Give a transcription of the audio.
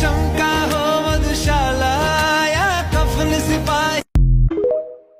some